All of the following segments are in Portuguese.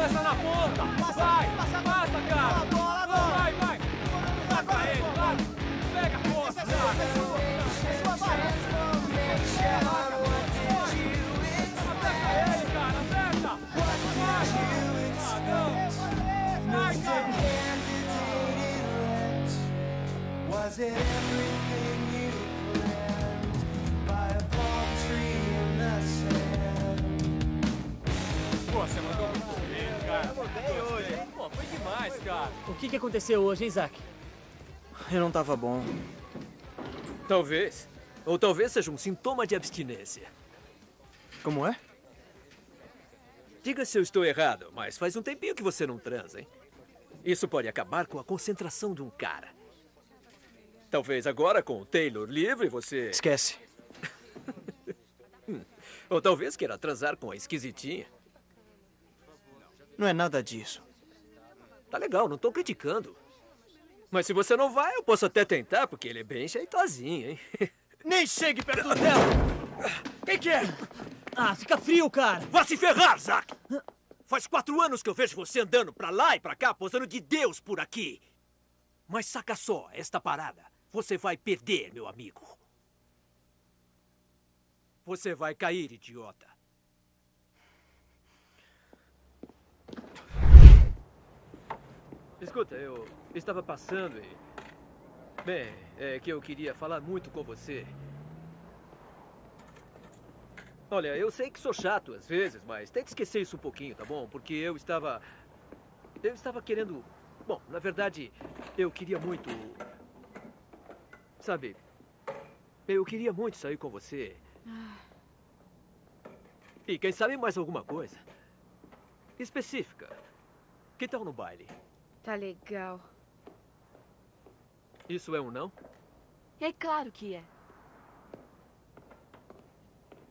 Passa na ponta! Vai! Passa, cara! Vai, vai! Marca ele, vai! Pega a poça, cara! Vai! Cara! Was it everything O que, que aconteceu hoje, hein, Zack? Eu não tava bom. Talvez. Ou talvez seja um sintoma de abstinência. Como é? Diga se eu estou errado, mas faz um tempinho que você não transa, hein? Isso pode acabar com a concentração de um cara. Talvez agora, com o Taylor livre, você. Esquece. Ou talvez queira transar com a esquisitinha. Não é nada disso. Tá legal, não tô criticando. Mas se você não vai, eu posso até tentar, porque ele é bem jeitosinho, hein? Nem chegue perto dela! Quem que é? Ah, fica frio, cara! Vá se ferrar, Zack! Faz quatro anos que eu vejo você andando pra lá e pra cá, posando de Deus por aqui. Mas saca só, esta parada. Você vai perder, meu amigo. Você vai cair, idiota. Escuta, eu estava passando e. Bem, é que eu queria falar muito com você. Olha, eu sei que sou chato às vezes, mas tente esquecer isso um pouquinho, tá bom? Porque eu estava. Eu estava querendo. Bom, na verdade, eu queria muito. Sabe? Eu queria muito sair com você. E quem sabe mais alguma coisa? Específica. Que tal no baile? Tá legal. Isso é um não? É claro que é.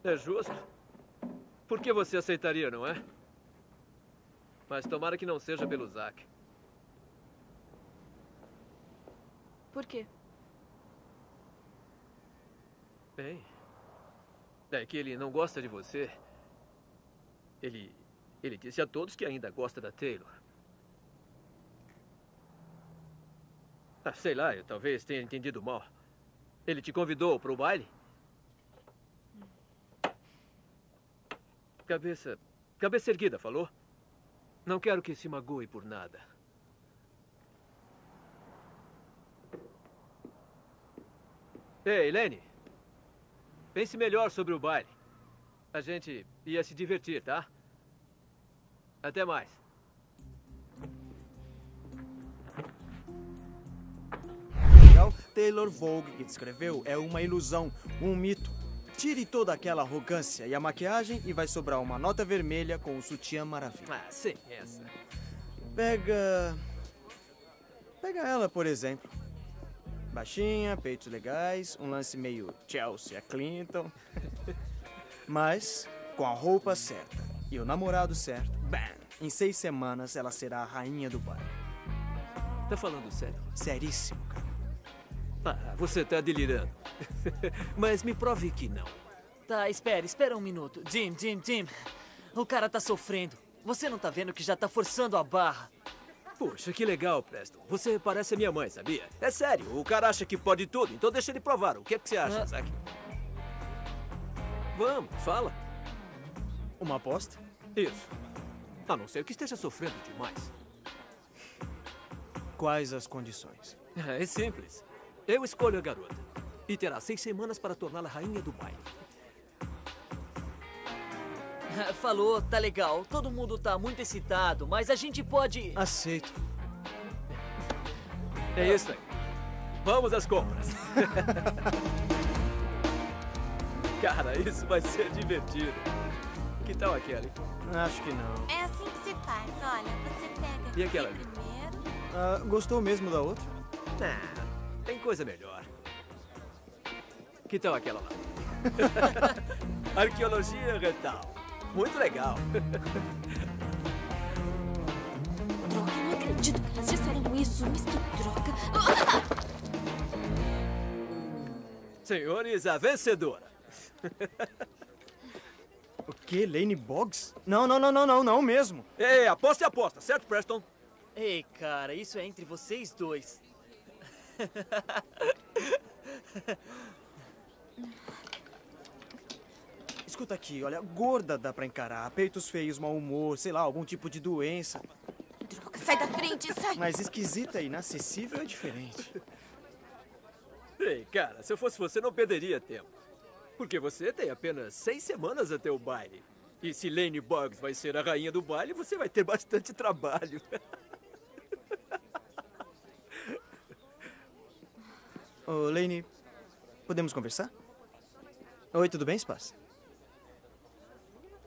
É justo. Por que você aceitaria, não é? Mas tomara que não seja pelo Zack. Por quê? Bem. É que ele não gosta de você. Ele. Ele disse a todos que ainda gosta da Taylor. Ah, sei lá, eu talvez tenha entendido mal. Ele te convidou para o baile? Cabeça. Cabeça erguida, falou? Não quero que se magoe por nada. Ei, Helene. Pense melhor sobre o baile. A gente ia se divertir, tá? Até mais. Taylor Vogue que descreveu é uma ilusão, um mito. Tire toda aquela arrogância e a maquiagem e vai sobrar uma nota vermelha com o sutiã maravilha. Ah, sem essa. Pega. Pega ela, por exemplo. Baixinha, peitos legais, um lance meio Chelsea a Clinton. Mas com a roupa certa e o namorado certo, bam! Em seis semanas ela será a rainha do baile. Tá falando sério? Seríssimo, cara. Ah, você tá delirando. Mas me prove que não. Tá, espera, espera um minuto. Jim, Jim, Jim. O cara tá sofrendo. Você não tá vendo que já tá forçando a barra? Puxa, que legal, Preston. Você parece a minha mãe, sabia? É sério, o cara acha que pode tudo, então deixa ele provar. O que é que você acha, Ah. Zack? Vamos, fala. Uma aposta? Isso. A não ser que esteja sofrendo demais. Quais as condições? É simples. Eu escolho a garota. E terá seis semanas para torná-la rainha do baile. Falou, tá legal. Todo mundo tá muito excitado, mas a gente pode. Aceito. É isso aí. Vamos às compras. Cara, isso vai ser divertido. Que tal a Kelly? Acho que não. É assim que se faz. Olha, você pega E aquela primeiro. Ah, gostou mesmo da outra? Ah, tem coisa melhor. Que tal aquela lá? Arqueologia retal. Muito legal. Droga, eu não acredito que elas disseram isso. Mas que droga. Senhores, a vencedora. O Que? Lane Boggs? Não, não, não, não, não, não mesmo. Ei, aposta é aposta, certo, Preston? Ei, cara, isso é entre vocês dois. Escuta aqui, olha, gorda dá pra encarar. Peitos feios, mau humor, sei lá, algum tipo de doença. Droga, sai da frente, sai. Mas esquisita e inacessível é diferente. Ei, cara, se eu fosse você, não perderia tempo. Porque você tem apenas seis semanas até o baile. E se Lane Boggs vai ser a rainha do baile, você vai ter bastante trabalho. Ô, Lane, podemos conversar? Oi, tudo bem, Spas?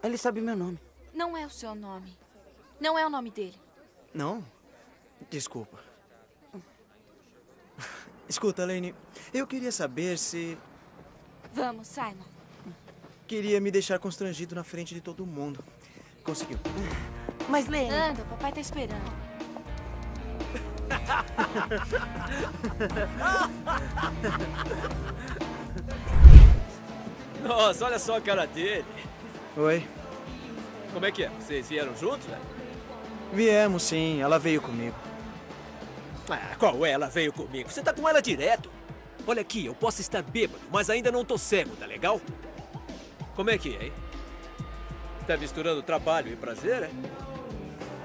Ele sabe meu nome. Não é o seu nome. Não é o nome dele. Não? Desculpa. Escuta, Lane, eu queria saber se Vamos, Simon. queria me deixar constrangido na frente de todo mundo. Conseguiu. Mas, Lene, Anda, o papai tá esperando. Nossa, olha só a cara dele. Oi. Como é que é? Vocês vieram juntos, né? Viemos, sim. Ela veio comigo. Ah, qual é? Ela veio comigo. Você tá com ela direto. Olha aqui, eu posso estar bêbado, mas ainda não tô cego, tá legal? Como é que é, hein? Tá misturando trabalho e prazer, é?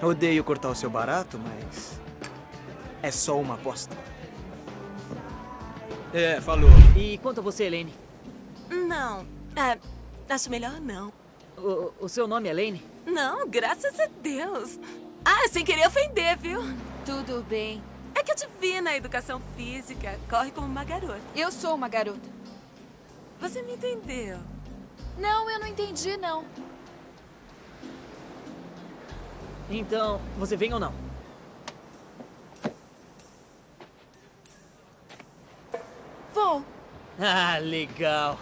Odeio cortar o seu barato, mas. É só uma aposta. É, falou. E quanto a você, Elaine? não. Ah, acho melhor não. O, o seu nome é Elaine? Não, graças a Deus. Ah, sem querer ofender, viu? Tudo bem. É que eu te vi na educação física. Corre como uma garota. Eu sou uma garota. Você me entendeu. Não, eu não entendi, não. Então, você vem ou não? Ah, legal.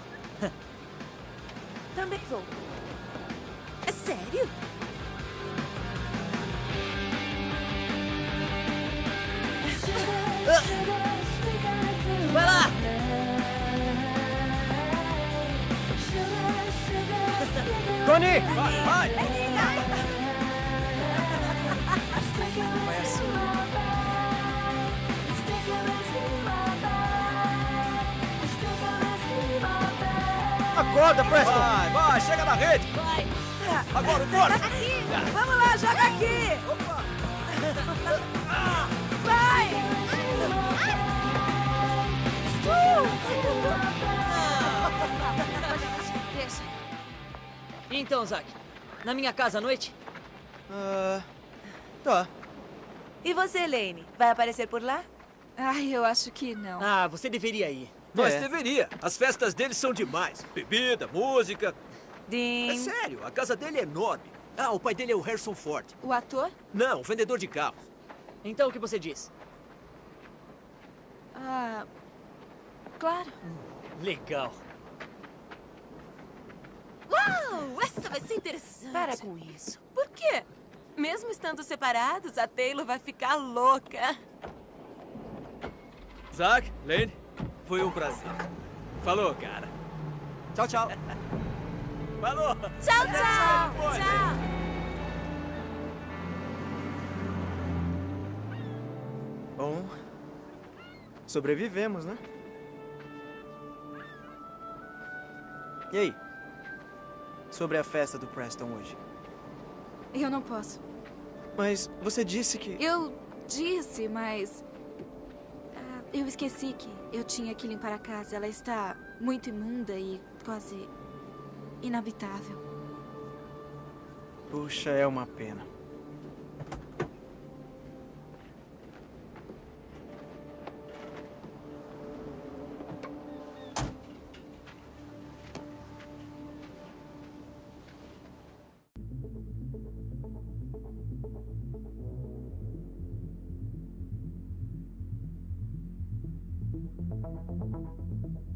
Também vou. É sério? Vai lá! Tony! Vai, vai! Acorda, Preston! Vai, vai, chega na rede! Vai. Agora, bora! Aqui. Vamos lá, joga aqui. Vai. Deixa. Então, Zack, na minha casa à noite? Ah. Tá. E você, Lane? Vai aparecer por lá? Ai, eu acho que não. Ah, você deveria ir. Mas É. deveria. As festas deles são demais. Bebida, música. É Dean. sério, a casa dele é enorme. Ah, o pai dele é o Harrison Ford. O ator? Não, vendedor de carros. Então, o que você diz? Ah. Claro. Legal. Uau, essa vai ser interessante. Para com isso. Por quê? Mesmo estando separados, a Taylor vai ficar louca. Zack, Lane, foi um prazer. Falou, cara. Tchau, tchau. Falou! Tchau, tchau. Foi. Tchau. Bom. Sobrevivemos, né? E aí? Sobre a festa do Preston hoje. Eu não posso. Mas você disse que. Eu disse, mas. Eu esqueci que eu tinha que limpar a casa. Ela está muito imunda e quase inabitável. Puxa, é uma pena. うん。